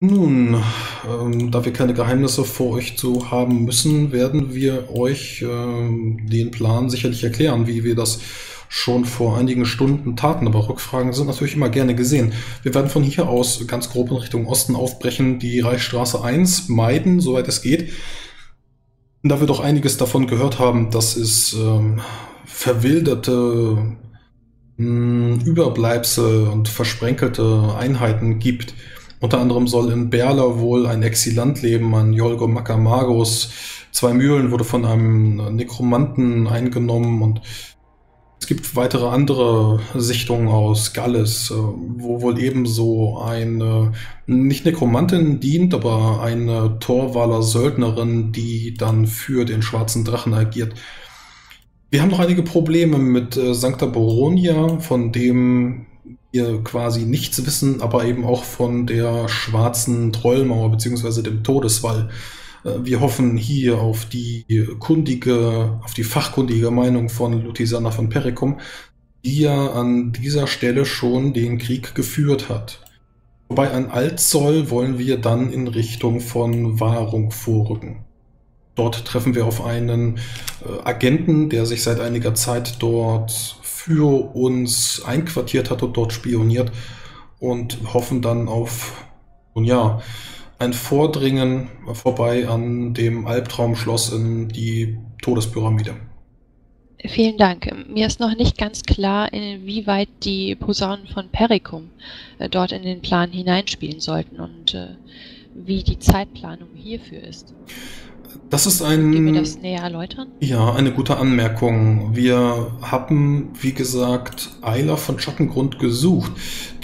Nun, ähm, da wir keine Geheimnisse vor euch zu haben müssen, werden wir euch ähm, den Plan sicherlich erklären, wie wir das schon vor einigen Stunden taten. Aber Rückfragen sind natürlich immer gerne gesehen. Wir werden von hier aus ganz grob in Richtung Osten aufbrechen, die Reichsstraße 1 meiden, soweit es geht. Da wir doch einiges davon gehört haben, dass es ähm, verwilderte mh, hm, Überbleibsel und versprenkelte Einheiten gibt, unter anderem soll in Berla wohl ein Exilant leben, ein Jolgo Makamagos. Zwei Mühlen wurde von einem Nekromanten eingenommen und es gibt weitere andere Sichtungen aus Galles, äh, wo wohl ebenso eine, nicht Nekromantin dient, aber eine Torwaler Söldnerin, die dann für den schwarzen Drachen agiert. Wir haben noch einige Probleme mit äh, Sancta Boronia, von dem wir quasi nichts wissen, aber eben auch von der schwarzen Trollmauer beziehungsweise dem Todeswall. Äh, wir hoffen hier auf die kundige, auf die fachkundige Meinung von Lutisana von Pericum, die ja an dieser Stelle schon den Krieg geführt hat. Wobei an Altzoll wollen wir dann in Richtung von Wahrung vorrücken. Dort treffen wir auf einen äh, Agenten, der sich seit einiger Zeit dort für uns einquartiert hat und dort spioniert und hoffen dann auf, nun ja, ein Vordringen vorbei an dem Albtraumschloss in die Todespyramide. Vielen Dank. Mir ist noch nicht ganz klar, inwieweit die Posaunen von Pericum äh, dort in den Plan hineinspielen sollten und äh, wie die Zeitplanung hierfür ist. Das ist ein. Können wir das näher erläutern? Ja, eine gute Anmerkung. Wir haben, wie gesagt, Eiler von Schattengrund gesucht.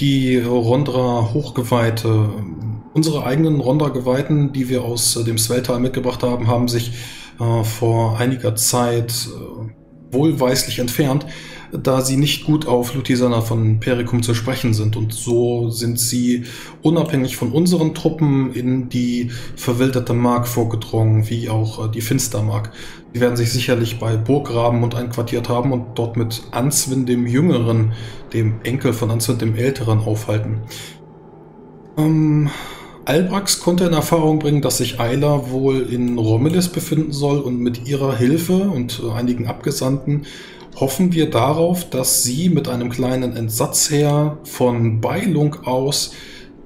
Die Rondra Hochgeweihte. Unsere eigenen Rondra-Geweihten, die wir aus dem Sveltal mitgebracht haben, haben sich äh, vor einiger Zeit äh, wohlweislich entfernt da sie nicht gut auf Lutisana von Pericum zu sprechen sind. Und so sind sie unabhängig von unseren Truppen in die verwilderte Mark vorgedrungen, wie auch äh, die Finstermark. Sie werden sich sicherlich bei Burggraben und einquartiert haben und dort mit Answin dem Jüngeren, dem Enkel von Answin dem Älteren, aufhalten. Ähm, Albrax konnte in Erfahrung bringen, dass sich Ayla wohl in Romulus befinden soll und mit ihrer Hilfe und äh, einigen Abgesandten hoffen wir darauf, dass sie mit einem kleinen Entsatzheer von Beilung aus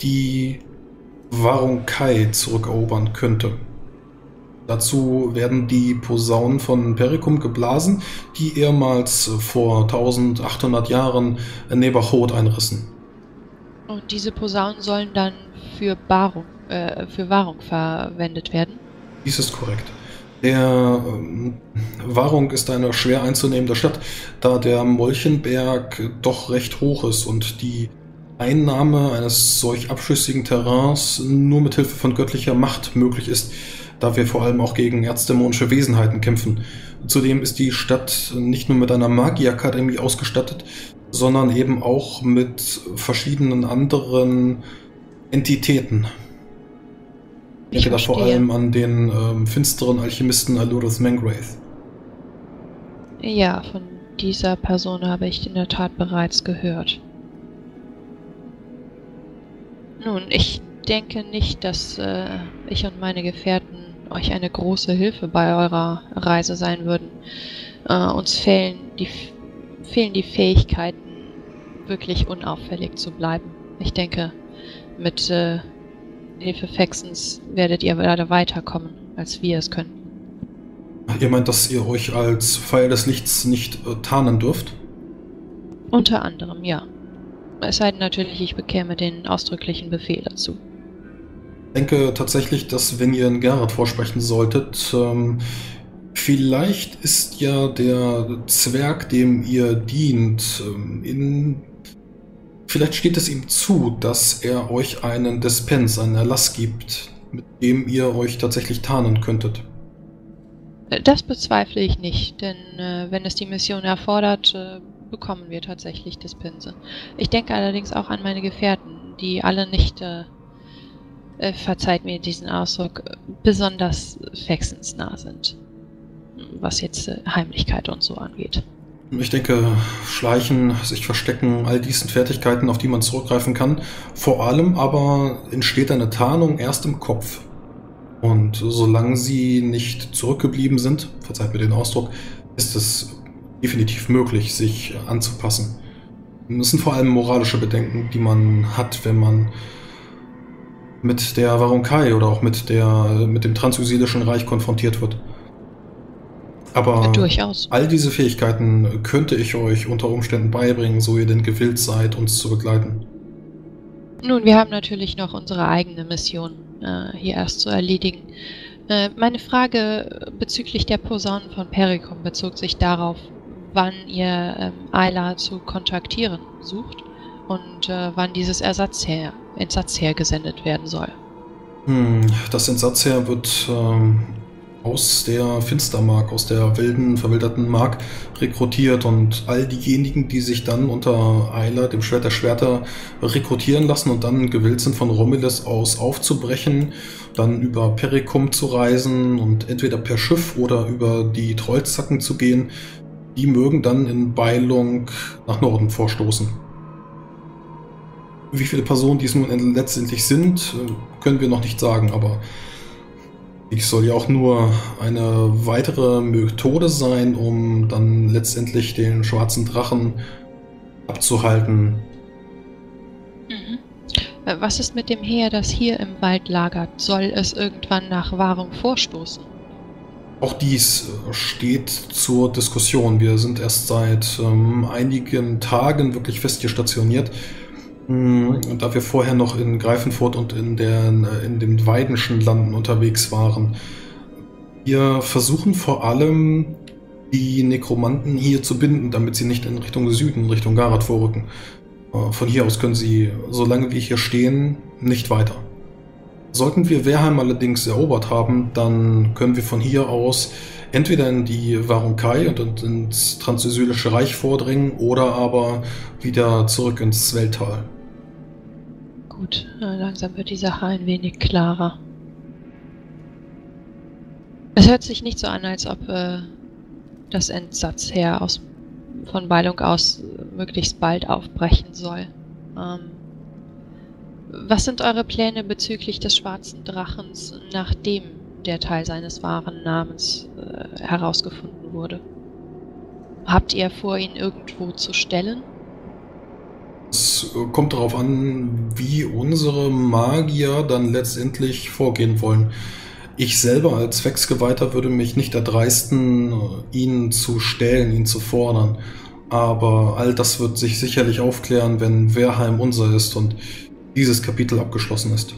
die Warunkai zurückerobern könnte. Dazu werden die Posaunen von Pericum geblasen, die ehemals vor 1800 Jahren Nebachot einrissen. Und diese Posaunen sollen dann für, Barung, äh, für Wahrung verwendet werden? Dies ist korrekt. Der ähm, Wahrung ist eine schwer einzunehmende Stadt, da der Molchenberg doch recht hoch ist und die Einnahme eines solch abschüssigen Terrains nur mit Hilfe von göttlicher Macht möglich ist, da wir vor allem auch gegen erzdämonische Wesenheiten kämpfen. Zudem ist die Stadt nicht nur mit einer Magieakademie ausgestattet, sondern eben auch mit verschiedenen anderen Entitäten. Ich denke da vor allem an den ähm, finsteren Alchemisten Alurus Mangraith. Ja, von dieser Person habe ich in der Tat bereits gehört. Nun, ich denke nicht, dass äh, ich und meine Gefährten euch eine große Hilfe bei eurer Reise sein würden. Äh, uns fehlen die, fehlen die Fähigkeiten, wirklich unauffällig zu bleiben. Ich denke, mit äh, Hilfe Faxens werdet ihr leider weiterkommen, als wir es können. Ihr meint, dass ihr euch als Pfeil des Lichts nicht äh, tarnen dürft? Unter anderem, ja. Es sei denn natürlich, ich bekäme den ausdrücklichen Befehl dazu. Ich denke tatsächlich, dass wenn ihr in Gerhard vorsprechen solltet, ähm, vielleicht ist ja der Zwerg, dem ihr dient, ähm, in Vielleicht steht es ihm zu, dass er euch einen Dispens, einen Erlass gibt, mit dem ihr euch tatsächlich tarnen könntet. Das bezweifle ich nicht, denn äh, wenn es die Mission erfordert, äh, bekommen wir tatsächlich Dispense. Ich denke allerdings auch an meine Gefährten, die alle nicht, äh, äh verzeiht mir diesen Ausdruck, besonders fexensnah sind, was jetzt äh, Heimlichkeit und so angeht. Ich denke, Schleichen, sich verstecken, all dies sind Fertigkeiten, auf die man zurückgreifen kann. Vor allem aber entsteht eine Tarnung erst im Kopf. Und solange sie nicht zurückgeblieben sind, verzeiht mir den Ausdruck, ist es definitiv möglich, sich anzupassen. Es sind vor allem moralische Bedenken, die man hat, wenn man mit der Warunkai oder auch mit, der, mit dem transusilischen Reich konfrontiert wird. Aber durchaus. all diese Fähigkeiten könnte ich euch unter Umständen beibringen, so ihr denn gewillt seid, uns zu begleiten. Nun, wir haben natürlich noch unsere eigene Mission äh, hier erst zu erledigen. Äh, meine Frage bezüglich der Posaunen von Pericum bezog sich darauf, wann ihr ähm, Ayla zu kontaktieren sucht und äh, wann dieses Ersatzheer, Entsatzheer gesendet werden soll. Hm, das Entsatzheer wird ähm, aus der Finstermark, aus der wilden, verwilderten Mark rekrutiert und all diejenigen, die sich dann unter Eiler, dem Schwert der Schwerter, rekrutieren lassen und dann gewillt sind, von Romulus aus aufzubrechen, dann über Perikum zu reisen und entweder per Schiff oder über die Trollzacken zu gehen, die mögen dann in Beilung nach Norden vorstoßen. Wie viele Personen dies nun letztendlich sind, können wir noch nicht sagen, aber ich soll ja auch nur eine weitere Methode sein, um dann letztendlich den schwarzen Drachen abzuhalten. Mhm. Äh, was ist mit dem Heer, das hier im Wald lagert? Soll es irgendwann nach Wahrung vorstoßen? Auch dies äh, steht zur Diskussion. Wir sind erst seit ähm, einigen Tagen wirklich fest hier stationiert. Mhm, da wir vorher noch in Greifenfurt und in, der, in den Weidenschen Landen unterwegs waren. Wir versuchen vor allem, die Nekromanten hier zu binden, damit sie nicht in Richtung Süden, Richtung Garat vorrücken. Äh, von hier aus können sie, solange wir hier stehen, nicht weiter. Sollten wir Wehrheim allerdings erobert haben, dann können wir von hier aus entweder in die Warunkai und ins Transsysilische Reich vordringen oder aber wieder zurück ins Welttal gut. Langsam wird die Sache ein wenig klarer. Es hört sich nicht so an, als ob äh, das Entsatzheer aus, von Beilung aus möglichst bald aufbrechen soll. Ähm, was sind eure Pläne bezüglich des schwarzen Drachens, nachdem der Teil seines wahren Namens äh, herausgefunden wurde? Habt ihr vor, ihn irgendwo zu stellen? Es äh, kommt darauf an, wie unsere Magier dann letztendlich vorgehen wollen. Ich selber als Wechsgeweihter würde mich nicht erdreisten, äh, ihn zu stellen, ihn zu fordern. Aber all das wird sich sicherlich aufklären, wenn Wehrheim unser ist und dieses Kapitel abgeschlossen ist.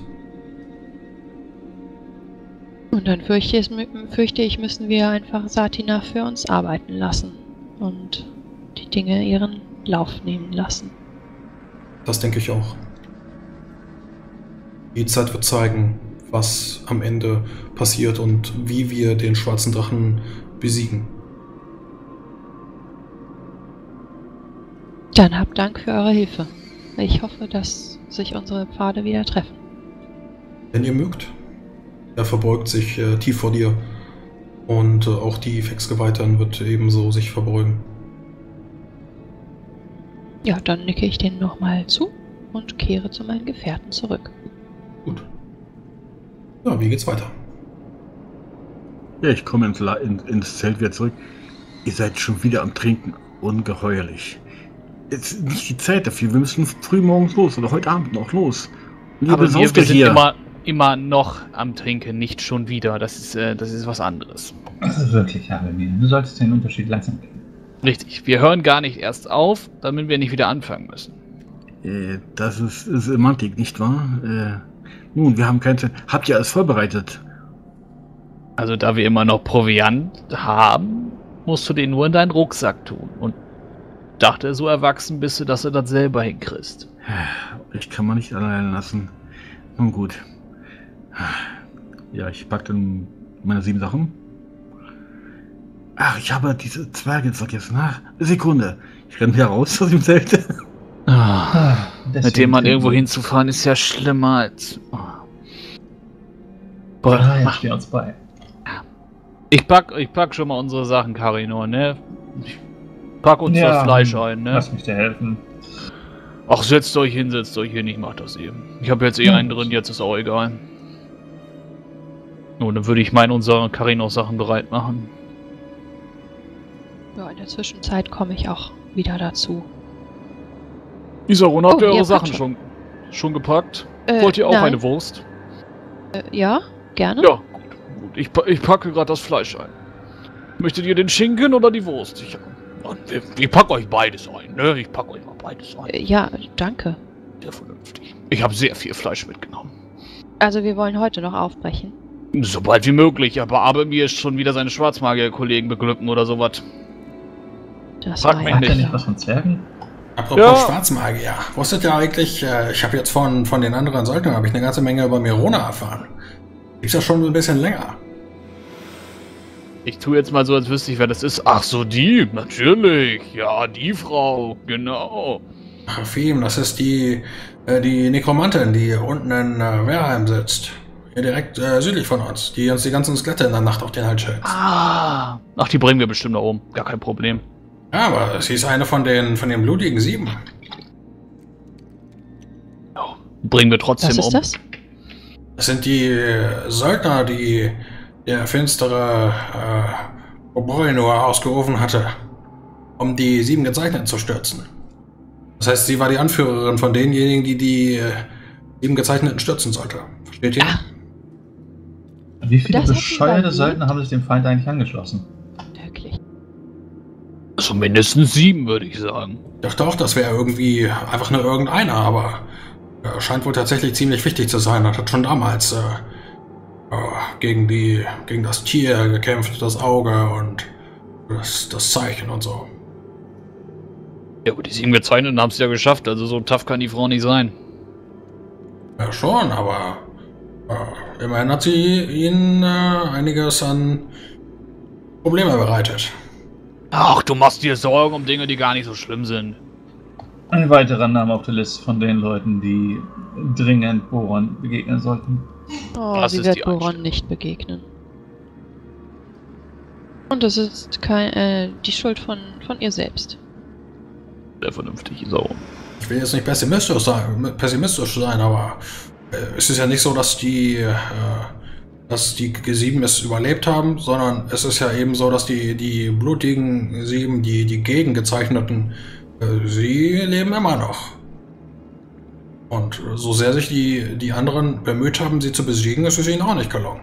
Und dann fürchte ich, fürchte ich, müssen wir einfach Satina für uns arbeiten lassen und die Dinge ihren Lauf nehmen lassen. Das denke ich auch. Die Zeit wird zeigen, was am Ende passiert und wie wir den schwarzen Drachen besiegen. Dann habt Dank für eure Hilfe. Ich hoffe, dass sich unsere Pfade wieder treffen. Wenn ihr mögt. Er verbeugt sich äh, tief vor dir. Und äh, auch die Fexgeweihten wird ebenso sich verbeugen. Ja, dann nicke ich den nochmal zu und kehre zu meinen Gefährten zurück. Gut. Ja, wie geht's weiter? Ja, ich komme ins, in, ins Zelt wieder zurück. Ihr seid schon wieder am Trinken. Ungeheuerlich. Jetzt ist nicht die Zeit dafür. Wir müssen früh morgens los oder heute Abend noch los. Und Aber wir, wir sind hier. Immer, immer noch am Trinken, nicht schon wieder. Das ist, äh, das ist was anderes. Das ist wirklich, Adeline. Du solltest den Unterschied langsam kennen. Richtig. Wir hören gar nicht erst auf, damit wir nicht wieder anfangen müssen. Äh, das ist, ist Semantik, nicht wahr? Äh, nun, wir haben keine Zeit. Habt ihr alles vorbereitet? Also, da wir immer noch Proviant haben, musst du den nur in deinen Rucksack tun. Und dachte, so erwachsen bist du, dass du das selber hinkriegst. Ich kann man nicht allein lassen. Nun gut. Ja, ich packe dann meine sieben Sachen. Ach, ich habe diese Zwerge vergessen. Ach, Sekunde. Ich renne hier raus aus dem Zelt. Ah, mit dem man irgendwo hinzufahren ist ja schlimmer als. Oh. Boah, ah, ja, steh uns bei. Ich pack, ich pack schon mal unsere Sachen, Karinor, ne? Pack uns Ja, das Fleisch ein, ne? Lass mich dir helfen. Ach, setzt euch hin, setzt euch hin, ich mach das eben. Ich habe jetzt eh einen drin, jetzt ist auch egal. Nun, dann würde ich meinen unserer Karin auch Sachen bereit machen. Ja, in der Zwischenzeit komme ich auch wieder dazu. Isaron, habt Oh, ihr eure ihr Sachen schon, schon gepackt? Äh, Wollt ihr auch nein. eine Wurst? Äh, ja, gerne. Ja, gut. gut. Ich, ich packe gerade das Fleisch ein. Möchtet ihr den Schinken oder die Wurst? Ich, Und ich, ich pack euch beides ein, ne? Ich pack euch mal beides ein. Äh, ja, danke. Sehr vernünftig. Ich habe sehr viel Fleisch mitgenommen. Also wir wollen heute noch aufbrechen. Sobald wie möglich, aber aber mir ist schon wieder seine Schwarzmagier-Kollegen beglücken oder sowas. Das Frag war mich ja er nicht. nicht was von Zwergen? Apropos Ja. Schwarzmagier. Wusstet ihr eigentlich, äh, ich habe jetzt von, von den anderen Söldnern habe ich eine ganze Menge über Mirona erfahren. Gibt's ja schon ein bisschen länger. Ich tue jetzt mal so, als wüsste ich, wer das ist. Ach so, die, natürlich. Ja, die Frau, genau. Ach, Fiem, das ist die, äh, die Nekromantin, die unten in äh, Werheim sitzt. Hier direkt äh, südlich von uns, die uns die ganzen Skelette in der Nacht auf den Hals schätzt. Ah. Ach, die bringen wir bestimmt nach oben. Gar kein Problem. Ja, aber sie ist eine von den, von den blutigen Sieben. Bringen wir trotzdem Was ist um. das? Das sind die äh, Söldner, die der finstere äh, Oborinor ausgerufen hatte, um die Sieben Gezeichneten zu stürzen. Das heißt, sie war die Anführerin von denjenigen, die die äh, Sieben Gezeichneten stürzen sollte. Versteht ihr? Ach. Wie viele Das bescheuerte. Söldner haben sich dem Feind eigentlich angeschlossen? Mindestens sieben, würde ich sagen. Ich dachte auch, das wäre irgendwie einfach nur irgendeiner, aber äh, scheint wohl tatsächlich ziemlich wichtig zu sein. Er hat schon damals äh, äh, gegen die, gegen das Tier gekämpft, das Auge und das, das Zeichen und so. Ja, aber die sieben Gezeichneten haben es ja geschafft, also so tough kann die Frau nicht sein. Ja, schon, aber äh, immerhin hat sie ihnen äh, einiges an Probleme bereitet. Ach, du machst dir Sorgen um Dinge, die gar nicht so schlimm sind. Ein weiterer Name auf der Liste von den Leuten, die dringend Boron begegnen sollten. Oh, Das sie wird die Boron nicht begegnen. Und das ist kein, äh, die Schuld von, von ihr selbst. Sehr vernünftig, so. Ich will jetzt nicht pessimistisch sein, pessimistisch sein aber äh, es ist ja nicht so, dass die, äh, dass die G7 es überlebt haben, sondern es ist ja eben so, dass die, die blutigen Sieben, die, die gegengezeichneten, äh, sie leben immer noch. Und so sehr sich die, die anderen bemüht haben, sie zu besiegen, ist es ihnen auch nicht gelungen.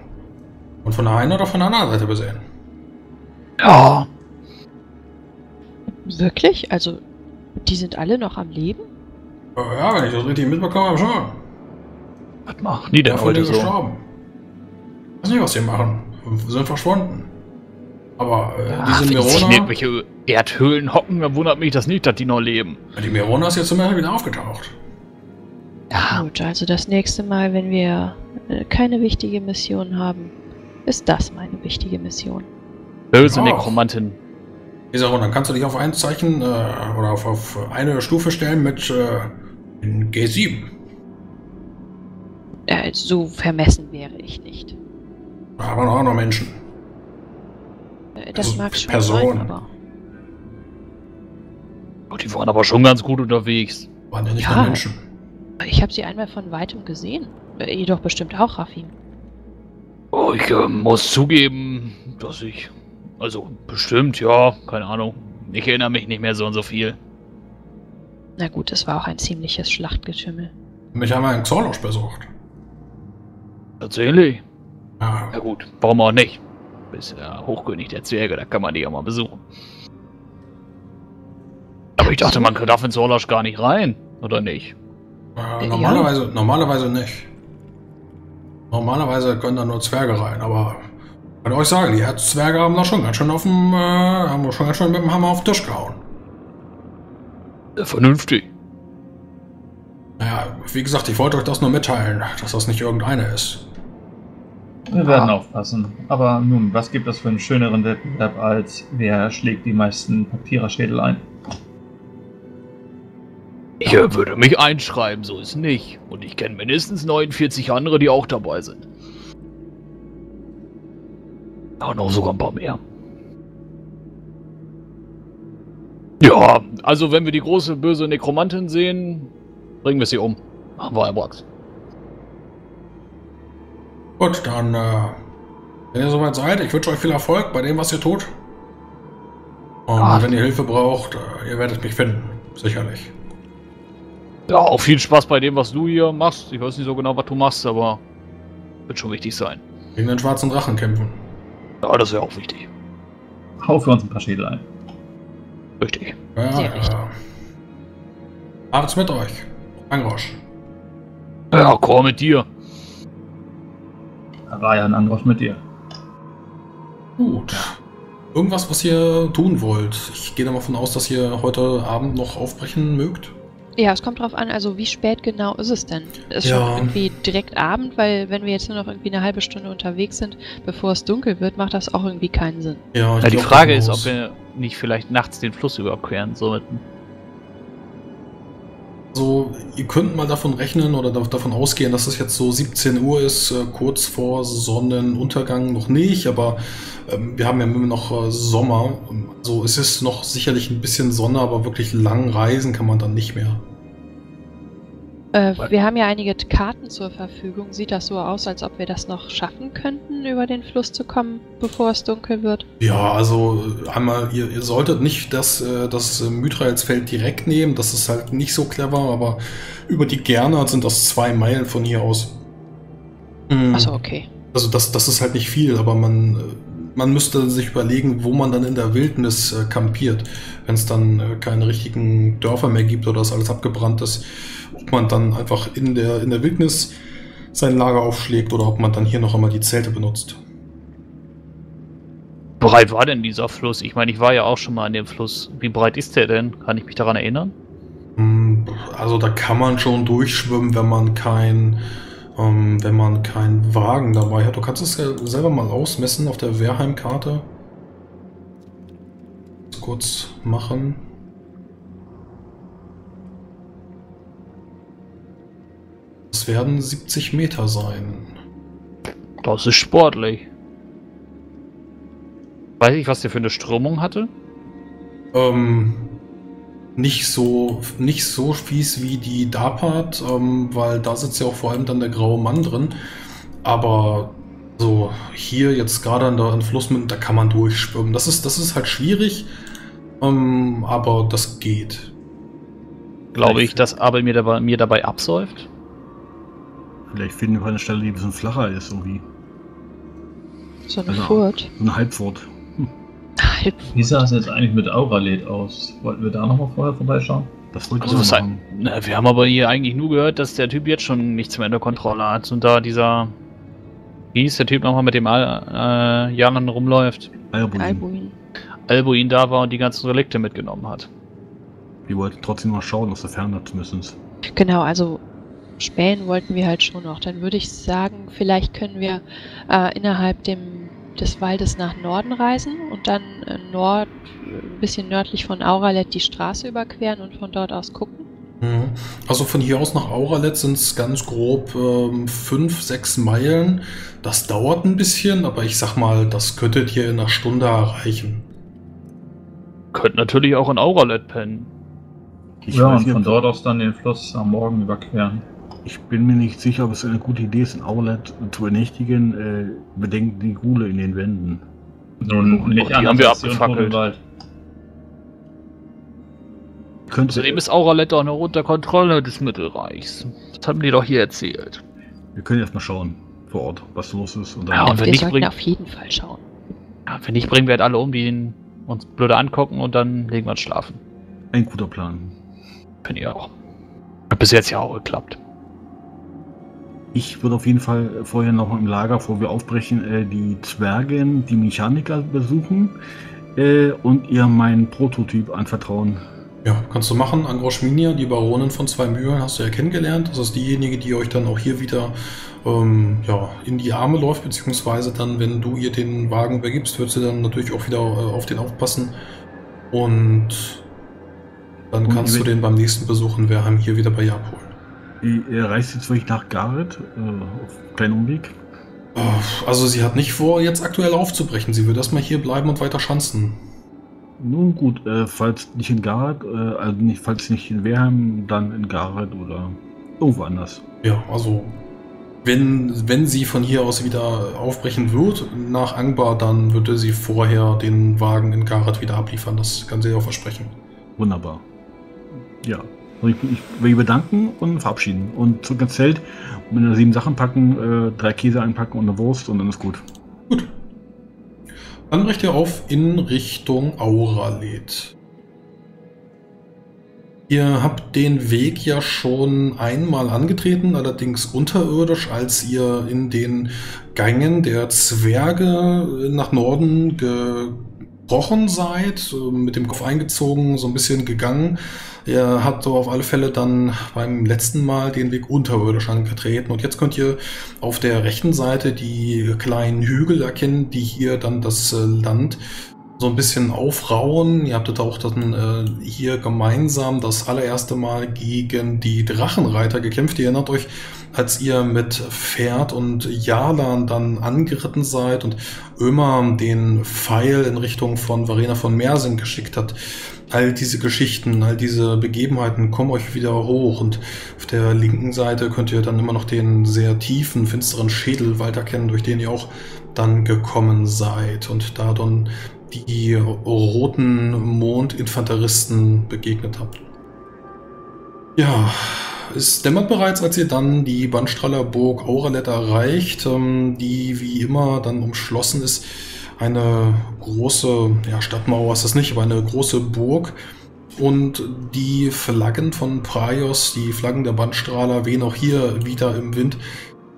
Und von der einen oder von der anderen Seite besehen. Ja. Wirklich? Also, die sind alle noch am Leben? Ja, wenn ich das richtig mitbekommen habe, schon. Was machen die denn heute so? gestorben. Weiß nicht, was sie machen. Sind verschwunden. Aber äh, Ach, diese wenn die sich in irgendwelche Erdhöhlen hocken, dann wundert mich das nicht, dass die noch leben. die Mirona ist jetzt zum Beispiel wieder aufgetaucht. Ja. Gut, also das nächste Mal, wenn wir äh, keine wichtige Mission haben, ist das meine wichtige Mission. Böse. Nekromantin. Isaron, dann kannst du dich auf ein Zeichen äh, oder auf, auf eine Stufe stellen mit äh, den G7. Äh, so vermessen wäre ich nicht. Da haben wir auch noch Menschen. Das Also mag schon Personen. sein, aber Oh, die waren aber schon ganz gut unterwegs. Waren ja nicht Ja. nur Menschen. ich habe sie einmal von weitem gesehen. Äh, jedoch bestimmt auch, Rafim. Oh, ich äh, muss zugeben, dass ich. Also, bestimmt, ja, keine Ahnung. Ich erinnere mich nicht mehr so und so viel. Na gut, es war auch ein ziemliches Schlachtgetümmel. Mich haben wir in Xorlosch besucht. Tatsächlich? Ja, Ja, gut, warum auch nicht? Bist ja Hochkönig der Zwerge, da kann man die ja mal besuchen. Aber ich dachte, man darf in Sorlasch gar nicht rein, oder nicht? äh, Ja. normalerweise, normalerweise nicht. Normalerweise können da nur Zwerge rein, aber ich kann euch sagen, die Herzzwerge haben da schon ganz schön auf dem, äh, haben schon ganz schön mit dem Hammer auf den Tisch gehauen. Sehr vernünftig. Naja, wie gesagt, ich wollte euch das nur mitteilen, dass das nicht irgendeine ist. Wir werden Ah. aufpassen. Aber nun, was gibt es für einen schöneren Wettbewerb als wer schlägt die meisten Paktiererschädel ein? Ich würde mich einschreiben, so ist nicht. Und ich kenne mindestens 49 andere, die auch dabei sind. Auch noch sogar ein paar mehr. Ja, also wenn wir die große böse Nekromantin sehen, bringen wir sie um. Machen wir Box. Gut, dann, äh, wenn ihr soweit seid, ich wünsche euch viel Erfolg bei dem, was ihr tut. Und Ja. wenn ihr Hilfe braucht, äh, ihr werdet mich finden. Sicherlich. Ja, auch viel Spaß bei dem, was du hier machst. Ich weiß nicht so genau, was du machst, aber wird schon wichtig sein. Gegen den schwarzen Drachen kämpfen. Ja, das wäre auch wichtig. Hau für uns ein paar Schädel ein. Richtig. Ja, Sehr ja. Habt's mit euch. Angrosch. Ja, komm mit dir. Ryan Angrosch mit dir. Gut. Irgendwas, was ihr tun wollt. Ich gehe davon aus, dass ihr heute Abend noch aufbrechen mögt. Ja, es kommt drauf an, also wie spät genau ist es denn? Ist Ja. schon irgendwie direkt Abend, weil wenn wir jetzt nur noch irgendwie eine halbe Stunde unterwegs sind, bevor es dunkel wird, macht das auch irgendwie keinen Sinn. Ja, ich Ja, die Frage ist, ob wir nicht vielleicht nachts den Fluss überqueren sollten. So, ihr könnt mal davon rechnen oder da- davon ausgehen, dass es jetzt so 17 Uhr ist, äh, kurz vor Sonnenuntergang noch nicht, aber ähm, wir haben ja immer noch äh, Sommer. So, es ist noch sicherlich ein bisschen Sonne, aber wirklich lang reisen kann man dann nicht mehr. Äh, wir haben ja einige Karten zur Verfügung. Sieht das so aus, als ob wir das noch schaffen könnten, über den Fluss zu kommen, bevor es dunkel wird? Ja, also äh, einmal, ihr, ihr solltet nicht das, äh, das Mythraelsfeld direkt nehmen, das ist halt nicht so clever, aber über die Gernert sind das zwei Meilen von hier aus. Mhm. Achso, okay. Also das, das ist halt nicht viel, aber man, man müsste sich überlegen, wo man dann in der Wildnis äh, kampiert, wenn es dann äh, keine richtigen Dörfer mehr gibt oder das alles abgebrannt ist, ob man dann einfach in der, in der Wildnis sein Lager aufschlägt oder ob man dann hier noch einmal die Zelte benutzt. Wie breit war denn dieser Fluss? Ich meine, ich war ja auch schon mal an dem Fluss. Wie breit ist der denn? Kann ich mich daran erinnern? Hm, Also da kann man schon durchschwimmen, wenn man kein, ähm, wenn man keinen Wagen dabei hat. Du kannst es ja selber mal ausmessen auf der Wehrheim-Karte. Kurz machen. Es werden 70 Meter sein. Das ist sportlich. Weiß ich, was der für eine Strömung hatte? Ähm, nicht so, nicht so fies wie die Dapart, ähm, weil da sitzt ja auch vor allem dann der graue Mann drin. Aber so hier jetzt gerade an der an Flussmündung, da kann man durchschwimmen. Das ist, das ist halt schwierig, ähm, aber das geht. Glaube ich, dass Abel mir dabei, mir dabei absäuft? Vielleicht finden wir eine Stelle, die ein bisschen flacher ist, irgendwie. So eine Also- Furt. So eine Halbfurt. Halb. Wie sah es jetzt eigentlich mit Auralet aus? Wollten wir da nochmal vorher vorbeischauen? Das wollte ich Also was mal halt, wir haben aber hier eigentlich nur gehört, dass der Typ jetzt schon nichts mehr in der Kontrolle hat und da dieser, wie hieß der Typ nochmal mit dem Al äh, Jahren rumläuft, Albuin. Albuin. Albuin da war und die ganzen Relikte mitgenommen hat. Wir wollten trotzdem mal schauen, aus der Ferne zumindest. Genau, also spähen wollten wir halt schon noch. Dann würde ich sagen, vielleicht können wir äh, innerhalb dem, des Waldes nach Norden reisen und dann äh, Nord, ein bisschen nördlich von Auralet die Straße überqueren und von dort aus gucken. Mhm. Also von hier aus nach Auralet sind es ganz grob ähm, fünf, sechs Meilen. Das dauert ein bisschen, aber ich sag mal, das könntet ihr in einer Stunde erreichen. Könnt natürlich auch in Auralet pennen. Ich, ja, weiß und von dort aus dann den Fluss am Morgen überqueren. Ich bin mir nicht sicher, ob es eine gute Idee ist, ein Aulet zu ernächtigen. Äh, bedenkt die Gule in den Wänden. Nun, nicht die anders haben wir abgefackelt. Könnte, Außerdem ist Auralet doch noch unter Kontrolle des Mittelreichs. Das haben die doch hier erzählt. wir können erst mal schauen vor Ort, was los ist. Und dann Ja, und wenn wir nicht, sollten auf jeden Fall schauen. Ja, wenn nicht, bringen wir halt alle um, die ihn uns blöde angucken und dann legen wir uns schlafen. ein guter Plan. Finde ich auch. Hat bis jetzt ja auch geklappt. Ich würde auf jeden Fall vorher noch im Lager, bevor wir aufbrechen, äh, die Zwergen, die Mechaniker besuchen äh, und ihr meinen Prototyp anvertrauen. Ja, kannst du machen. Angrosch Minia, die Baronin von zwei Mühlen, hast du ja kennengelernt. Das ist diejenige, die euch dann auch hier wieder ähm, ja, in die Arme läuft, beziehungsweise dann, wenn du ihr den Wagen übergibst, wird sie dann natürlich auch wieder äh, auf den aufpassen. Und dann Und kannst du den beim nächsten Besuch in Werheim hier wieder bei ihr abholen. Ihr, ihr reist jetzt wirklich nach Gareth äh, auf kleinen Umweg. Äh, Also sie hat nicht vor, jetzt aktuell aufzubrechen. Sie wird erstmal hier bleiben und weiter schanzen. Nun gut, äh, falls nicht in Gareth, äh, also nicht, falls nicht in Wehrheim, dann in Gareth oder irgendwo anders. Ja, also wenn, wenn sie von hier aus wieder aufbrechen wird nach Angbar, dann würde sie vorher den Wagen in Gareth wieder abliefern. Das kann sie auch versprechen. Wunderbar. Ja. Und ich, ich will bedanken und verabschieden. Und zurück ins Zelt, mit sieben Sachen packen, äh, drei Käse einpacken und eine Wurst und dann ist gut. Gut. Dann brecht ihr auf in Richtung Auralet. Ihr habt den Weg ja schon einmal angetreten, allerdings unterirdisch, als ihr in den Gängen der Zwerge nach Norden gebrochen seid, mit dem Kopf eingezogen, so ein bisschen gegangen. Ihr habt so auf alle Fälle dann beim letzten Mal den Weg unterirdisch angetreten und jetzt könnt ihr auf der rechten Seite die kleinen Hügel erkennen, die hier dann das äh, Land so ein bisschen aufrauen. Ihr habtet auch dann äh, hier gemeinsam das allererste Mal gegen die Drachenreiter gekämpft. Ihr erinnert euch, als ihr mit Pferd und Jalan dann angeritten seid und Ömer den Pfeil in Richtung von Varena von Mersing geschickt hat. All diese Geschichten, all diese Begebenheiten kommen euch wieder hoch und auf der linken Seite könnt ihr dann immer noch den sehr tiefen, finsteren Schädelwald erkennen, durch den ihr auch dann gekommen seid und da dann die roten Mondinfanteristen begegnet habt. Ja, es dämmert bereits, als ihr dann die Bandstrahler Burg Auralet erreicht, ähm, die wie immer dann umschlossen ist. Eine große, ja, Stadtmauer ist das nicht, aber eine große Burg. Und die Flaggen von Praios, die Flaggen der Bandstrahler, wehen auch hier wieder im Wind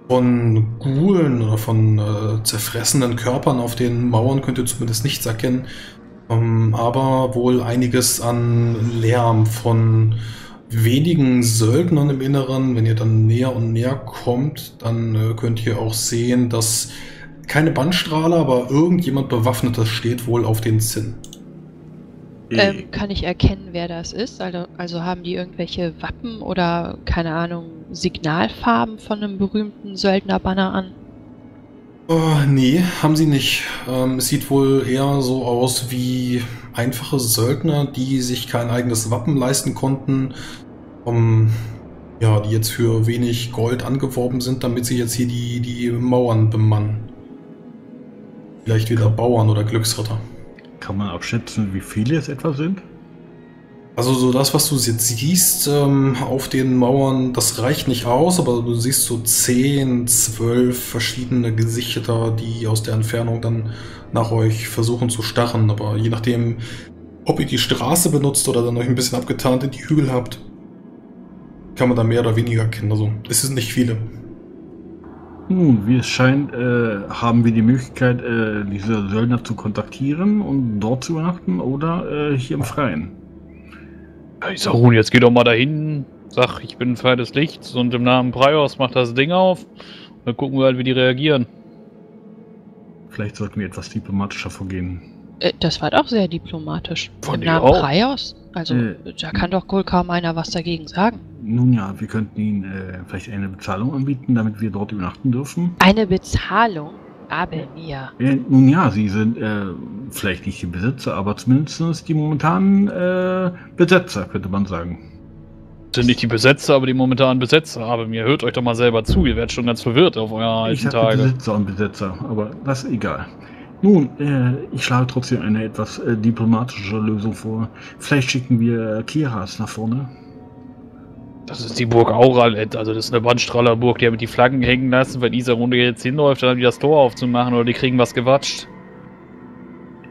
von Gulen oder von äh, zerfressenen Körpern auf den Mauern könnt ihr zumindest nichts erkennen. Ähm, aber wohl einiges an Lärm von wenigen Söldnern im Inneren. Wenn ihr dann näher und näher kommt, dann äh, könnt ihr auch sehen, dass keine Bandstrahler, aber irgendjemand Bewaffnetes steht wohl auf den Zinn. Ähm, kann ich erkennen, wer das ist? Also, also haben die irgendwelche Wappen oder, keine Ahnung, Signalfarben von einem berühmten Söldnerbanner an? Oh, nee, haben sie nicht. Ähm, es sieht wohl eher so aus wie einfache Söldner, die sich kein eigenes Wappen leisten konnten, um, ja, die jetzt für wenig Gold angeworben sind, damit sie jetzt hier die, die Mauern bemannen. Vielleicht wieder Bauern oder Glücksritter. Kann man abschätzen, wie viele es etwa sind? Also so das, was du jetzt siehst ähm, auf den Mauern, das reicht nicht aus, aber du siehst so 10, 12 verschiedene Gesichter, die aus der Entfernung dann nach euch versuchen zu starren. Aber je nachdem, ob ihr die Straße benutzt oder dann euch ein bisschen abgetarnt in die Hügel habt, kann man da mehr oder weniger kennen. Also es sind nicht viele. Nun, wie es scheint, äh, haben wir die Möglichkeit, äh, diese Söldner zu kontaktieren und dort zu übernachten oder äh, hier im Freien. Ich sag, Rune, jetzt geh doch mal dahin, sag, ich bin ein Pfeil des Lichts und im Namen Prios macht das Ding auf. Dann gucken wir halt, wie die reagieren. Vielleicht sollten wir etwas diplomatischer vorgehen. Äh, das war doch sehr diplomatisch. Von Im Namen auch. Praios? Also, Äh, da kann doch wohl kaum einer was dagegen sagen. Nun ja, wir könnten Ihnen äh, vielleicht eine Bezahlung anbieten, damit wir dort übernachten dürfen. Eine Bezahlung? Aber mir. Äh, nun ja, Sie sind äh, vielleicht nicht die Besitzer, aber zumindest die momentanen äh, Besetzer, könnte man sagen. Sind nicht die Besetzer, aber die momentanen Besetzer. Aber mir hört euch doch mal selber zu. Ihr werdet schon ganz verwirrt auf eurer Ich alten sagte Tage. Besitzer und Besetzer, aber das ist egal. Nun, äh, ich schlage trotzdem eine etwas äh, diplomatische Lösung vor. Vielleicht schicken wir Kiras nach vorne. Das ist die Burg Auralet. Also, das ist eine Bandstrahlerburg. Die haben die Flaggen hängen lassen. Wenn dieser Runde jetzt hinläuft, dann haben die das Tor aufzumachen oder die kriegen was gewatscht.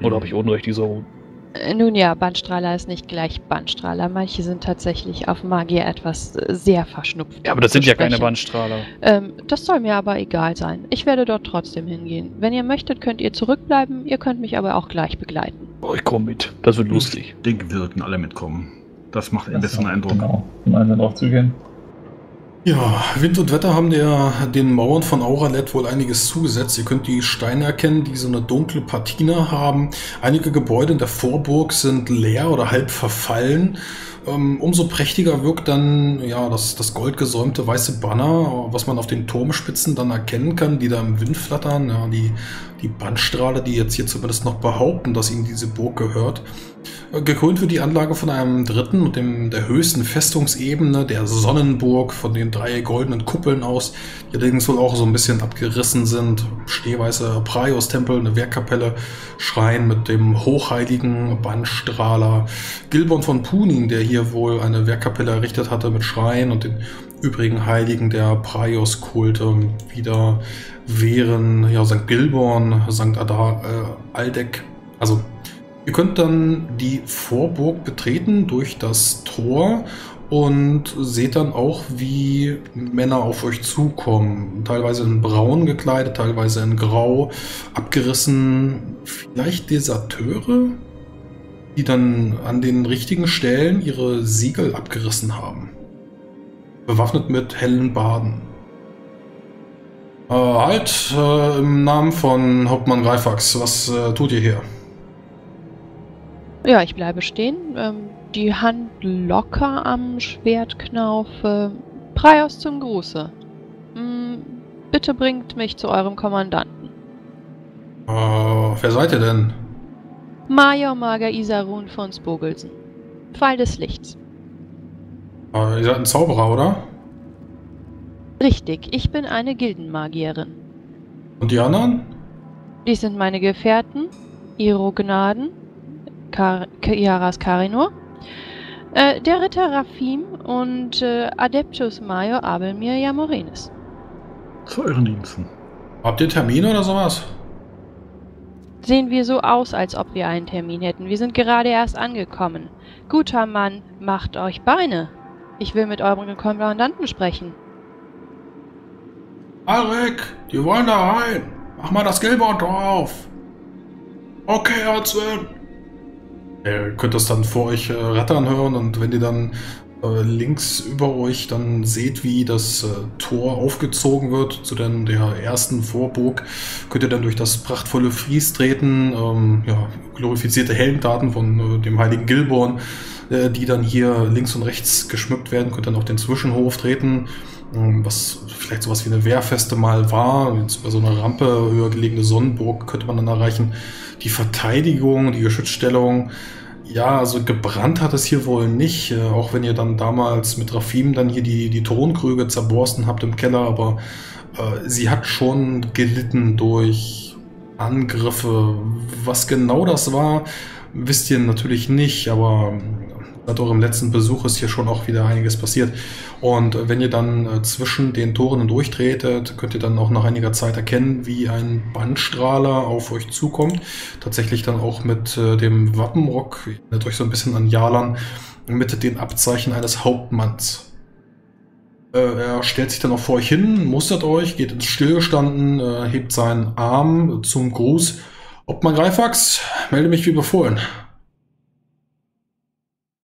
Oder habe ich Unrecht, dieser Runde? Äh, Nun ja, Bandstrahler ist nicht gleich Bandstrahler. Manche sind tatsächlich auf Magier etwas äh, sehr verschnupft. Ja, aber das sind ja keine. Bandstrahler. Ähm, das soll mir aber egal sein. Ich werde dort trotzdem hingehen. Wenn ihr möchtet, könnt ihr zurückbleiben. Ihr könnt mich aber auch gleich begleiten. Oh, ich komme mit. Das wird lustig. Ich denke, wir sollten alle mitkommen. Das macht einen Das besseren Eindruck. Genau, gemeinsam drauf zu gehen. Ja, Wind und Wetter haben der, den Mauern von Auralet wohl einiges zugesetzt. Ihr könnt die Steine erkennen, die so eine dunkle Patina haben. Einige Gebäude in der Vorburg sind leer oder halb verfallen. Ähm, umso prächtiger wirkt dann ja das, das goldgesäumte weiße Banner, was man auf den Turmspitzen dann erkennen kann, die da im Wind flattern. Ja, die, die Bandstrahle, die jetzt hier zumindest noch behaupten, dass ihnen diese Burg gehört. Äh, gekrönt wird die Anlage von einem dritten und dem der höchsten Festungsebene, der Sonnenburg, von den drei goldenen Kuppeln aus, die allerdings wohl auch so ein bisschen abgerissen sind. Stehweiße Praios-Tempel, eine Werkkapelle, Schrein mit dem hochheiligen Bandstrahler Gilbon von Punin, der hier wohl eine Werkkapelle errichtet hatte mit Schrein und den übrigen Heiligen der Praios-Kulte wieder wären ja St. Gilborn, St. Adar, äh, Aldeck, also Ihr könnt dann die Vorburg betreten durch das Tor und seht dann auch, wie Männer auf euch zukommen. Teilweise in braun gekleidet, teilweise in grau, abgerissen. Vielleicht Deserteure, die dann an den richtigen Stellen ihre Siegel abgerissen haben. Bewaffnet mit hellen Baden. Äh, halt, äh, im Namen von Hauptmann Greifax, was äh, tut ihr hier? Ja, ich bleibe stehen, ähm, die Hand locker am Schwertknauf. Äh, Praios zum Gruße. Hm, bitte bringt mich zu eurem Kommandanten. Äh, wer seid ihr denn? Major Mager Isarun von Spogelsen. Pfeil des Lichts. Äh, ihr seid ein Zauberer, oder? Richtig, ich bin eine Gildenmagierin. Und die anderen? Die sind meine Gefährten, Iro Gnaden, Kar Kiaras Karinor, äh, der Ritter Rafim und äh, Adeptus Major Abelmir Jamorinis. Zu euren Diensten. Habt ihr Termine oder sowas? Sehen wir so aus, als ob wir einen Termin hätten. Wir sind gerade erst angekommen. Guter Mann, macht euch Beine. Ich will mit eurem Kommandanten sprechen. Alrik, die wollen da rein. Mach mal das Gelbautor auf. Okay, Erzwin. Ihr könnt das dann vor euch äh, rattern hören und wenn ihr dann äh, links über euch dann seht, wie das äh, Tor aufgezogen wird zu den, der ersten Vorburg, könnt ihr dann durch das prachtvolle Fries treten, ähm, ja, glorifizierte Heldendaten von äh, dem heiligen Gilborn, äh, die dann hier links und rechts geschmückt werden, könnt dann auf den Zwischenhof treten, ähm, was vielleicht sowas wie eine Wehrfeste mal war, jetzt über so eine Rampe höher gelegene Sonnenburg könnte man dann erreichen. Die Verteidigung, die Geschützstellung, ja, also gebrannt hat es hier wohl nicht, äh, auch wenn ihr dann damals mit Rafim dann hier die, die Tonkrüge zerborsten habt im Keller, aber äh, sie hat schon gelitten durch Angriffe. Was genau das war, wisst ihr natürlich nicht, aber Seit eurem letzten Besuch ist hier schon auch wieder einiges passiert. Und wenn ihr dann äh, zwischen den Toren durchtretet, könnt ihr dann auch nach einiger Zeit erkennen, wie ein Bandstrahler auf euch zukommt. Tatsächlich dann auch mit äh, dem Wappenrock, erinnert euch so ein bisschen an Jalan, mit den Abzeichen eines Hauptmanns. Äh, er stellt sich dann auch vor euch hin, mustert euch, geht ins Stillgestanden, hebt seinen Arm zum Gruß. Obmann Greifax, melde mich wie befohlen.